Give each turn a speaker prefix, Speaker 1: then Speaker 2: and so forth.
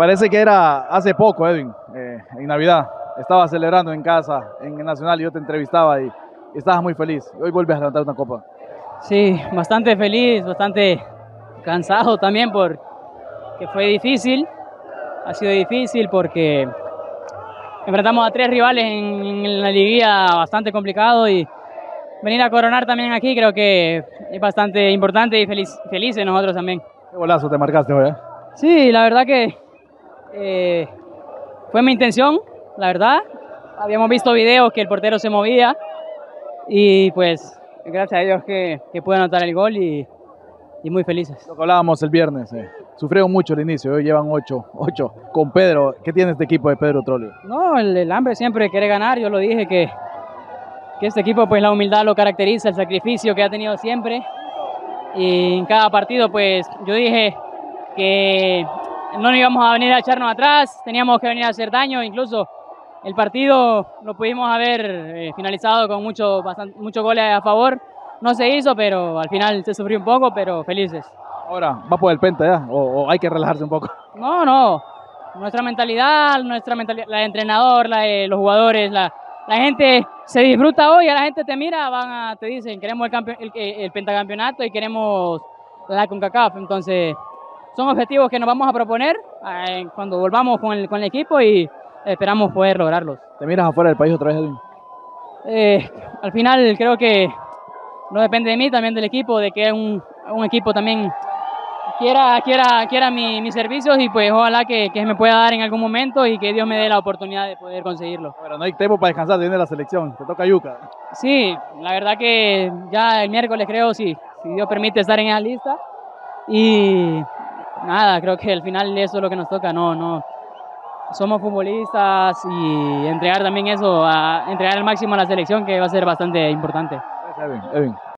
Speaker 1: Parece que era hace poco, Edwin, eh, en Navidad. Estaba celebrando en casa, en el Nacional, y yo te entrevistaba y, y estabas muy feliz. Hoy vuelves a levantar una copa.
Speaker 2: Sí, bastante feliz, bastante cansado también porque fue difícil. Ha sido difícil porque enfrentamos a tres rivales en, en la liguilla bastante complicado y venir a coronar también aquí creo que es bastante importante y feliz, felices nosotros también.
Speaker 1: Qué golazo te marcaste hoy, ¿eh?
Speaker 2: Sí, la verdad que eh, fue mi intención, la verdad. Habíamos visto videos que el portero se movía y pues gracias a Dios que, que pude anotar el gol y, y muy felices.
Speaker 1: Lo que hablábamos el viernes, eh. sufrieron mucho el inicio, hoy llevan 8, 8 con Pedro. ¿Qué tiene este equipo de Pedro Trolio?
Speaker 2: No, el, el hambre siempre quiere ganar, yo lo dije que, que este equipo pues la humildad lo caracteriza, el sacrificio que ha tenido siempre y en cada partido pues yo dije que no íbamos a venir a echarnos atrás, teníamos que venir a hacer daño, incluso el partido lo pudimos haber eh, finalizado con muchos mucho goles a favor, no se hizo, pero al final se sufrió un poco, pero felices.
Speaker 1: Ahora, ¿va por el penta ya? ¿O, o hay que relajarse un poco?
Speaker 2: No, no, nuestra mentalidad, nuestra mentalidad, la de entrenador, la de los jugadores, la, la gente se disfruta hoy, a la gente te mira, van a, te dicen, queremos el, el, el pentacampeonato y queremos la CONCACAF, entonces son objetivos que nos vamos a proponer eh, cuando volvamos con el, con el equipo y esperamos poder lograrlos.
Speaker 1: ¿Te miras afuera del país otra vez, Edwin?
Speaker 2: Eh, al final creo que no depende de mí, también del equipo, de que un, un equipo también quiera, quiera, quiera mi, mis servicios y pues ojalá que, que, me pueda dar en algún momento y que Dios me dé la oportunidad de poder conseguirlo.
Speaker 1: Pero no hay tiempo para descansar, viene la selección, te toca yuca.
Speaker 2: Sí, la verdad que ya el miércoles creo, sí, si Dios permite estar en esa lista y nada, creo que al final eso es lo que nos toca, no, no. Somos futbolistas y entregar también eso, a entregar el máximo a la selección que va a ser bastante importante.
Speaker 1: Gracias.